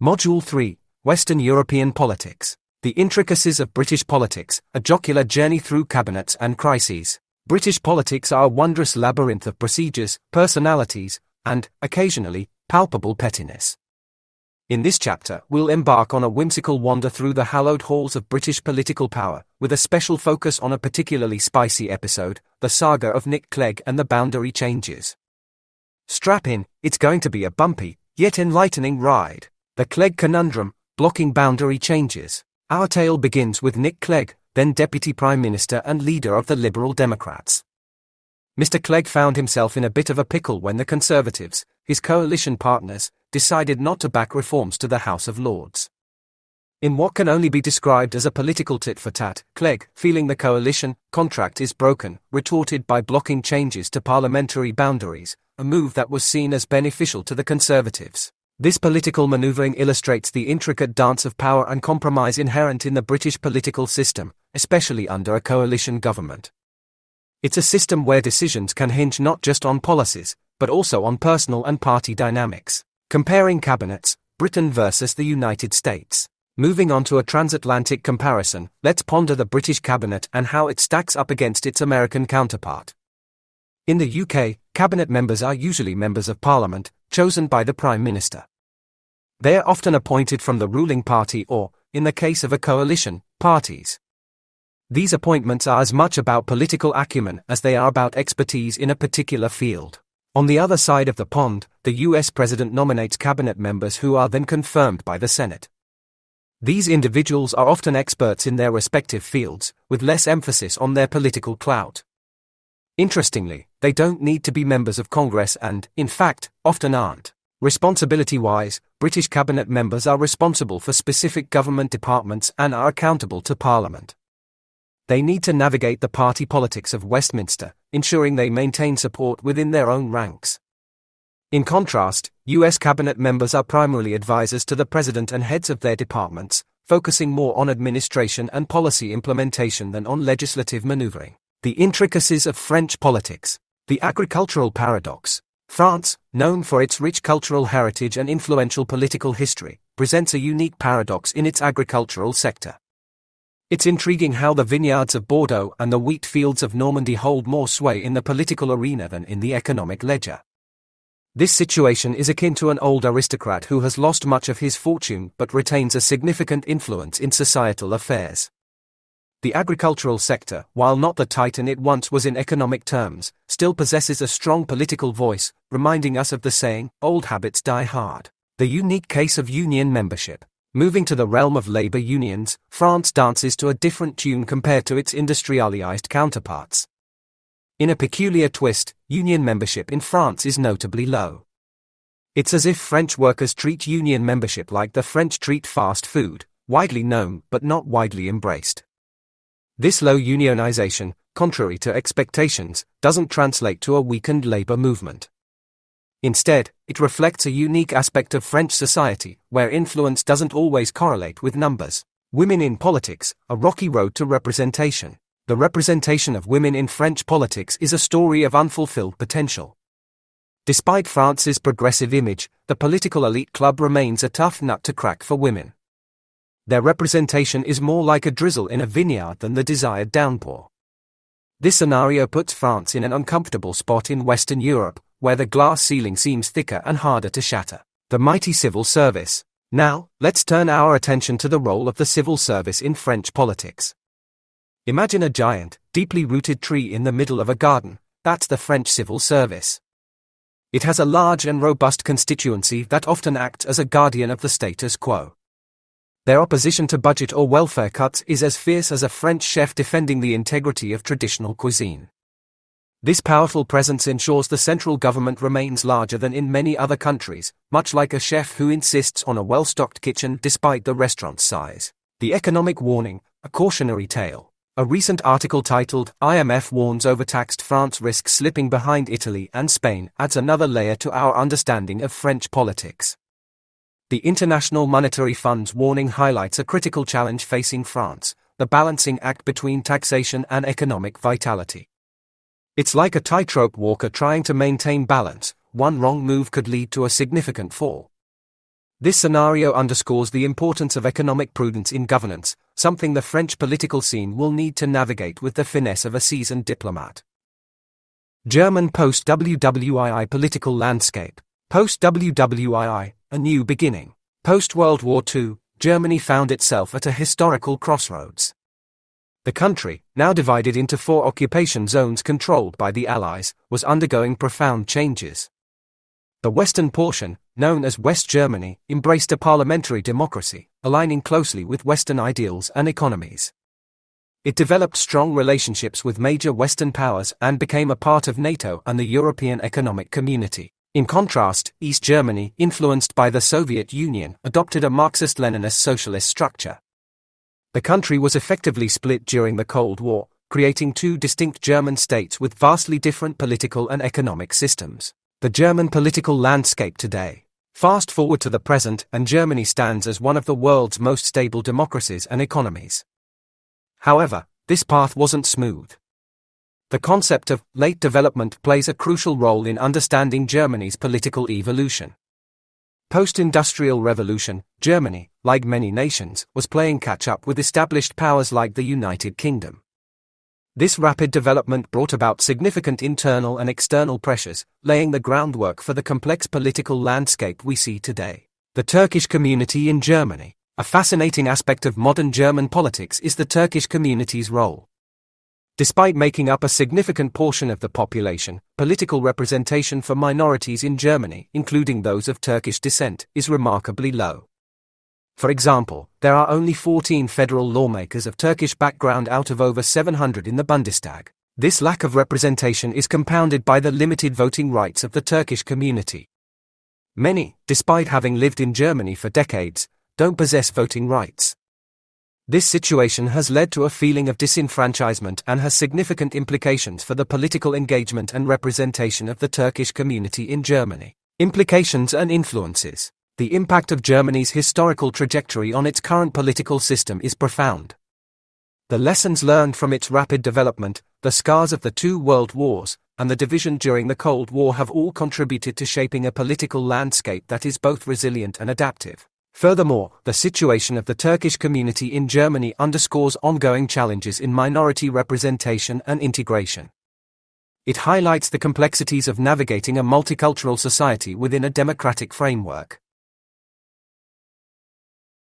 Module 3 Western European Politics. The Intricacies of British Politics, a jocular journey through cabinets and crises. British politics are a wondrous labyrinth of procedures, personalities, and, occasionally, palpable pettiness. In this chapter, we'll embark on a whimsical wander through the hallowed halls of British political power, with a special focus on a particularly spicy episode, the saga of Nick Clegg and the boundary changes. Strap in, it's going to be a bumpy, yet enlightening ride. The Clegg Conundrum, blocking boundary changes. Our tale begins with Nick Clegg, then Deputy Prime Minister and leader of the Liberal Democrats. Mr. Clegg found himself in a bit of a pickle when the Conservatives, his coalition partners, decided not to back reforms to the House of Lords. In what can only be described as a political tit for tat, Clegg, feeling the coalition contract is broken, retorted by blocking changes to parliamentary boundaries, a move that was seen as beneficial to the Conservatives. This political maneuvering illustrates the intricate dance of power and compromise inherent in the British political system, especially under a coalition government. It's a system where decisions can hinge not just on policies, but also on personal and party dynamics. Comparing cabinets, Britain versus the United States. Moving on to a transatlantic comparison, let's ponder the British cabinet and how it stacks up against its American counterpart. In the UK, cabinet members are usually members of parliament, chosen by the Prime Minister. They are often appointed from the ruling party or, in the case of a coalition, parties. These appointments are as much about political acumen as they are about expertise in a particular field. On the other side of the pond, the US President nominates cabinet members who are then confirmed by the Senate. These individuals are often experts in their respective fields, with less emphasis on their political clout. Interestingly, they don't need to be members of Congress and, in fact, often aren't. Responsibility wise, British cabinet members are responsible for specific government departments and are accountable to Parliament. They need to navigate the party politics of Westminster, ensuring they maintain support within their own ranks. In contrast, US cabinet members are primarily advisors to the president and heads of their departments, focusing more on administration and policy implementation than on legislative maneuvering. The intricacies of French politics. The agricultural paradox. France, known for its rich cultural heritage and influential political history, presents a unique paradox in its agricultural sector. It's intriguing how the vineyards of Bordeaux and the wheat fields of Normandy hold more sway in the political arena than in the economic ledger. This situation is akin to an old aristocrat who has lost much of his fortune but retains a significant influence in societal affairs. The agricultural sector, while not the titan it once was in economic terms, still possesses a strong political voice, reminding us of the saying, old habits die hard. The unique case of union membership. Moving to the realm of labor unions, France dances to a different tune compared to its industrialized counterparts. In a peculiar twist, union membership in France is notably low. It's as if French workers treat union membership like the French treat fast food, widely known but not widely embraced. This low unionization, contrary to expectations, doesn't translate to a weakened labor movement. Instead, it reflects a unique aspect of French society, where influence doesn't always correlate with numbers. Women in politics, a rocky road to representation. The representation of women in French politics is a story of unfulfilled potential. Despite France's progressive image, the political elite club remains a tough nut to crack for women their representation is more like a drizzle in a vineyard than the desired downpour. This scenario puts France in an uncomfortable spot in Western Europe, where the glass ceiling seems thicker and harder to shatter. The mighty civil service. Now, let's turn our attention to the role of the civil service in French politics. Imagine a giant, deeply rooted tree in the middle of a garden. That's the French civil service. It has a large and robust constituency that often acts as a guardian of the status quo. Their opposition to budget or welfare cuts is as fierce as a French chef defending the integrity of traditional cuisine. This powerful presence ensures the central government remains larger than in many other countries, much like a chef who insists on a well stocked kitchen despite the restaurant's size. The economic warning, a cautionary tale. A recent article titled IMF warns overtaxed France risks slipping behind Italy and Spain adds another layer to our understanding of French politics. The International Monetary Fund's warning highlights a critical challenge facing France the balancing act between taxation and economic vitality. It's like a tightrope walker trying to maintain balance, one wrong move could lead to a significant fall. This scenario underscores the importance of economic prudence in governance, something the French political scene will need to navigate with the finesse of a seasoned diplomat. German post WWII political landscape. Post WWII, a new beginning. Post World War II, Germany found itself at a historical crossroads. The country, now divided into four occupation zones controlled by the Allies, was undergoing profound changes. The western portion, known as West Germany, embraced a parliamentary democracy, aligning closely with Western ideals and economies. It developed strong relationships with major Western powers and became a part of NATO and the European Economic Community. In contrast, East Germany, influenced by the Soviet Union, adopted a Marxist-Leninist socialist structure. The country was effectively split during the Cold War, creating two distinct German states with vastly different political and economic systems. The German political landscape today. Fast forward to the present, and Germany stands as one of the world's most stable democracies and economies. However, this path wasn't smooth. The concept of late development plays a crucial role in understanding Germany's political evolution. Post-industrial revolution, Germany, like many nations, was playing catch-up with established powers like the United Kingdom. This rapid development brought about significant internal and external pressures, laying the groundwork for the complex political landscape we see today. The Turkish community in Germany. A fascinating aspect of modern German politics is the Turkish community's role. Despite making up a significant portion of the population, political representation for minorities in Germany, including those of Turkish descent, is remarkably low. For example, there are only 14 federal lawmakers of Turkish background out of over 700 in the Bundestag. This lack of representation is compounded by the limited voting rights of the Turkish community. Many, despite having lived in Germany for decades, don't possess voting rights. This situation has led to a feeling of disenfranchisement and has significant implications for the political engagement and representation of the Turkish community in Germany. Implications and influences. The impact of Germany's historical trajectory on its current political system is profound. The lessons learned from its rapid development, the scars of the two world wars, and the division during the Cold War have all contributed to shaping a political landscape that is both resilient and adaptive. Furthermore, the situation of the Turkish community in Germany underscores ongoing challenges in minority representation and integration. It highlights the complexities of navigating a multicultural society within a democratic framework.